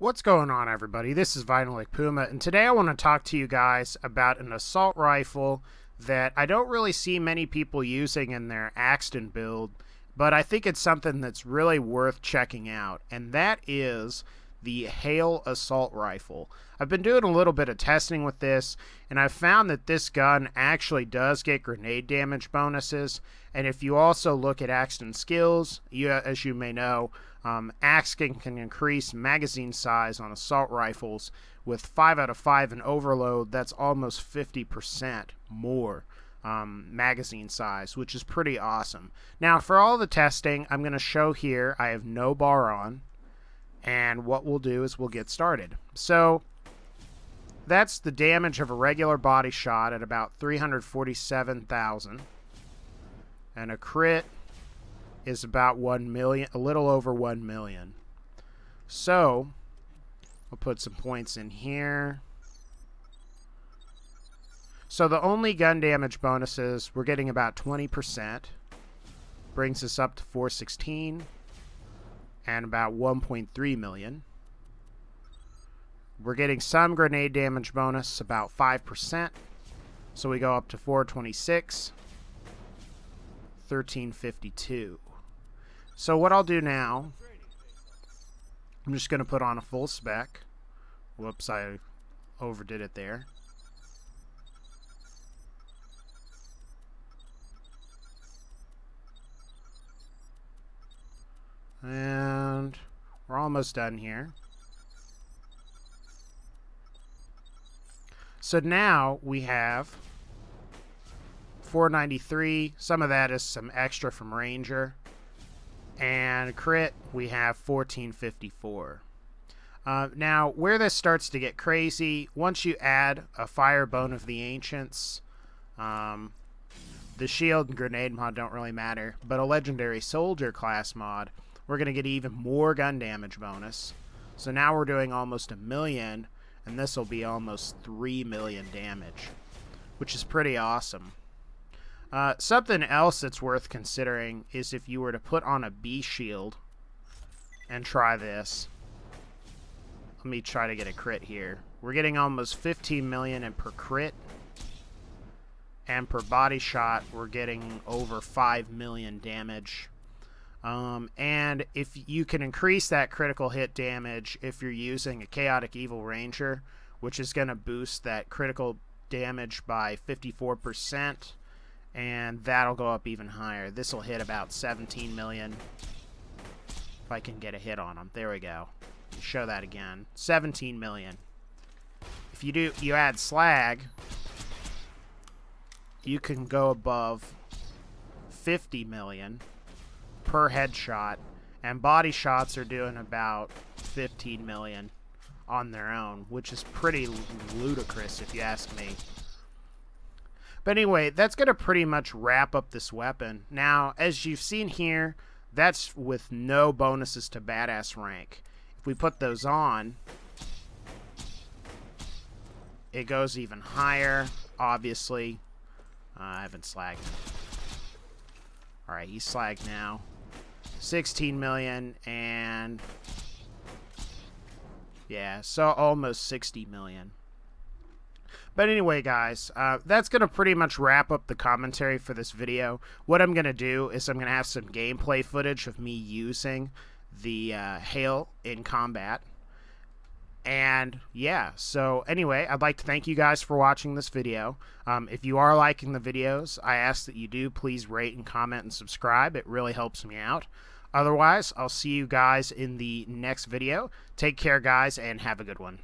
What's going on, everybody? This is Vinylic Puma, and today I want to talk to you guys about an assault rifle that I don't really see many people using in their Axton build, but I think it's something that's really worth checking out, and that is the Hail Assault Rifle. I've been doing a little bit of testing with this, and I've found that this gun actually does get grenade damage bonuses. And if you also look at Axton skills, you, as you may know, um, Axton can increase magazine size on assault rifles with 5 out of 5 in overload. That's almost 50% more um, magazine size, which is pretty awesome. Now, for all the testing, I'm going to show here I have no bar on. And what we'll do is we'll get started. So, that's the damage of a regular body shot at about 347,000. And a crit is about 1 million, a little over 1 million. So, we'll put some points in here. So the only gun damage bonuses, we're getting about 20%. Brings us up to 416 and about 1.3 million. We're getting some grenade damage bonus, about 5%. So we go up to 426, 1352. So what I'll do now, I'm just going to put on a full spec. Whoops, I overdid it there. And we're almost done here. So now we have 493. Some of that is some extra from Ranger. And crit, we have 1454. Uh, now, where this starts to get crazy, once you add a Fire Bone of the Ancients, um, the shield and grenade mod don't really matter, but a legendary soldier class mod, we're going to get even more gun damage bonus. So now we're doing almost a million, and this will be almost 3 million damage, which is pretty awesome. Uh, something else that's worth considering is if you were to put on a Bee shield and try this. Let me try to get a crit here. We're getting almost 15 million and per crit. And per body shot, we're getting over 5 million damage. Um, and if you can increase that critical hit damage if you're using a Chaotic Evil Ranger, which is going to boost that critical damage by 54%, and that'll go up even higher. This will hit about 17 million. If I can get a hit on them. There we go. Show that again. 17 million. If you do, you add slag, you can go above 50 million per headshot, and body shots are doing about 15 million on their own, which is pretty ludicrous if you ask me. But anyway, that's going to pretty much wrap up this weapon. Now, as you've seen here, that's with no bonuses to badass rank. If we put those on, it goes even higher, obviously. Uh, I haven't slagged. Alright, he's slagged now. 16 million and yeah, so almost 60 million. But anyway, guys, uh, that's to pretty much wrap up the commentary for this video. What I'm to do is I'm to have some gameplay footage of me using the uh, Hail in combat. And yeah, so anyway, I'd like to thank you guys for watching this video. Um, if you are liking the videos, I ask that you do please rate and comment and subscribe. It really helps me out. Otherwise, I'll see you guys in the next video. Take care, guys, and have a good one.